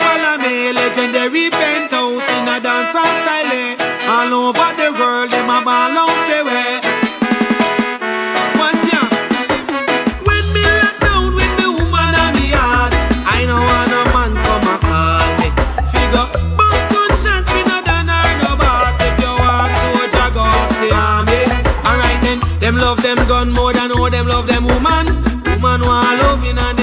luxury penthouse in a dancehall style. eh. All over the world, them a ball out the way. Watch. When me lock down with me woman me yard, I know want man come a call me. Figure, gunshot, me no no boss. If you soldier, go the army. Alright then, them love them gun more than how them love them woman. Woman want loving and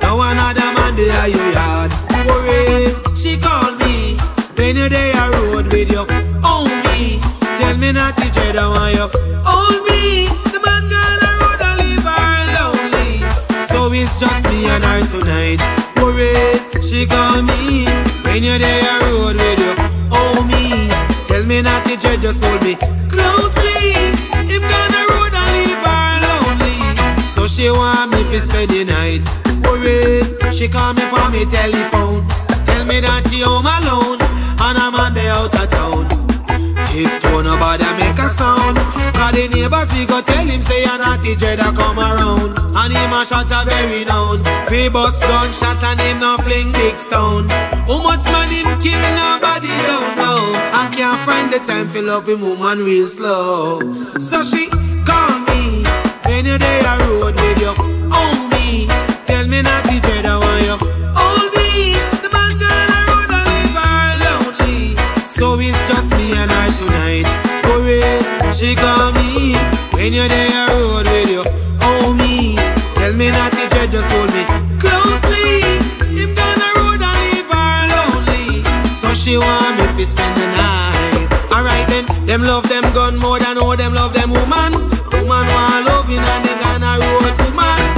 Now another man there you yard. Worries, she call me. When you there a road with you, oh me. Tell me not to dread I want you. Hold me, the man gonna road and leave her lonely. So it's just me and her tonight. Worries, she call me. When you there a road with you, oh me. Tell me not to dread, just hold me closely. She want me to spend the night. Worries, she call me for me telephone. Tell me that she home alone and I'm on the out of town. To nobody make a sound. Cause the neighbors we go tell him say a naughty dreader come around. And him a shot a very known. We bust gunshot and him no fling big stone. How much man him kill nobody don't know. I can't find the time for love him woman real slow. So she call me when you there a road with you. Oh me, tell me naughty dreader want you. Hold me, the man gonna road and leave her lonely. So it's just me and her tonight. Worries, she call me when you're there road with you. Homies, tell me not to dread, just hold me closely. Him gonna road and leave her lonely. So she want me to spend the night. Alright then, them love them gun more than how them love them woman. Woman want loving and them gonna road.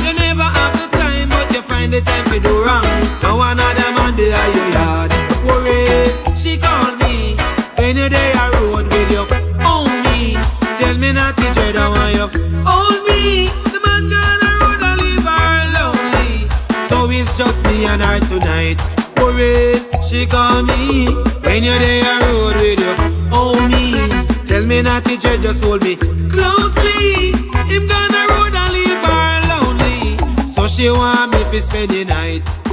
You never have the time, but you find the time to do wrong. No Now another man there your yard. Worries, she call me Any day I road with you. Oh me, tell me not to dread I want you. Hold me, the man gonna road and leave her lonely. So it's just me and her tonight. Worries, she call me when you there a road with you. To dread, just hold me closely. Him gonna road and leave her lonely. So she want me to spend the night.